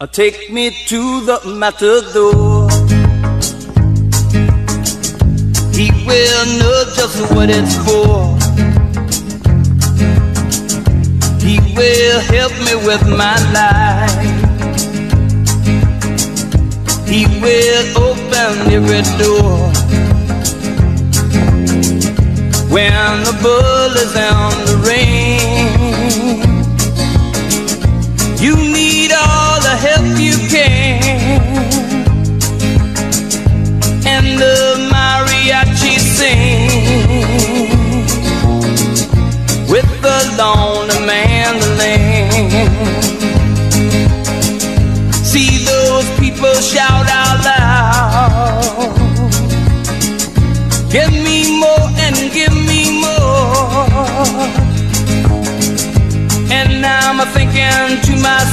Uh, take me to the matador. He will know just what it's for. He will help me with my life. He will open every door. When the bull is on the rain,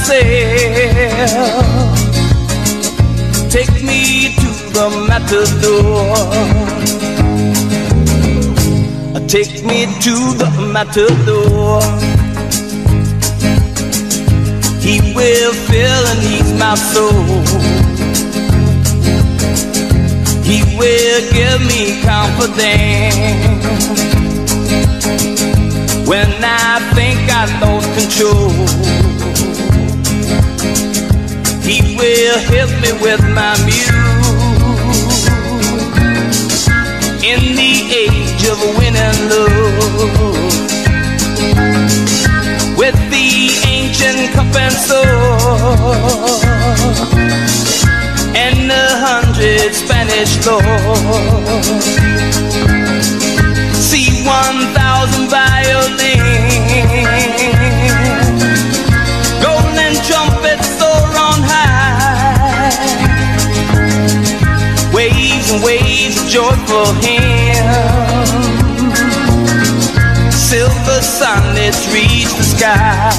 myself, take me to the matador. Take me to the matador. He will fill and ease my soul. He will give me confidence when I think I lost control. He will help me with my muse in the age of win and lose With the ancient cup and sword and a hundred Spanish lords. And waves of joyful hymns. Silver sunlets reach the sky.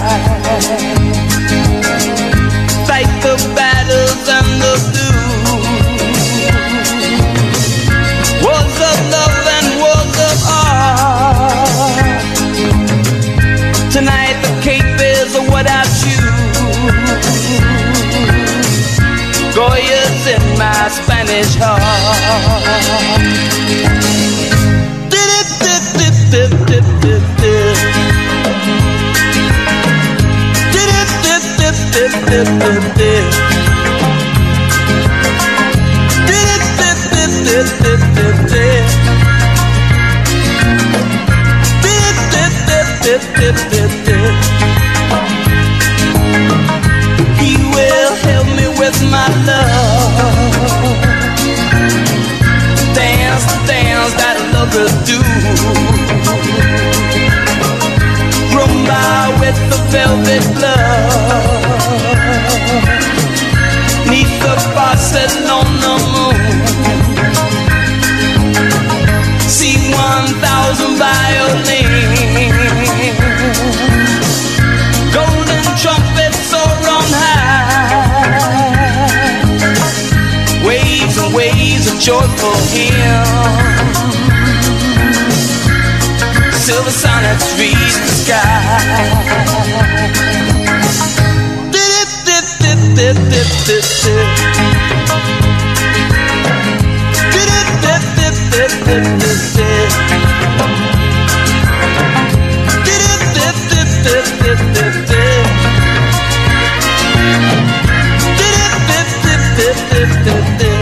Fight the Spanish heart. Dip, dip, dip, dip, dip. Dip, dip, dip, dip, dip, dip, dip. Dip, dip, dip, dip, dip, dip, dip. Dip, do. Rumba with the velvet glove. Neath the Barcelona moon. See one thousand violins. Golden trumpets soar on high. Waves and waves of joyful hymns. Sonnets reach the sky. Dip. Dip, dip, dip, dip, dip, dip, dip.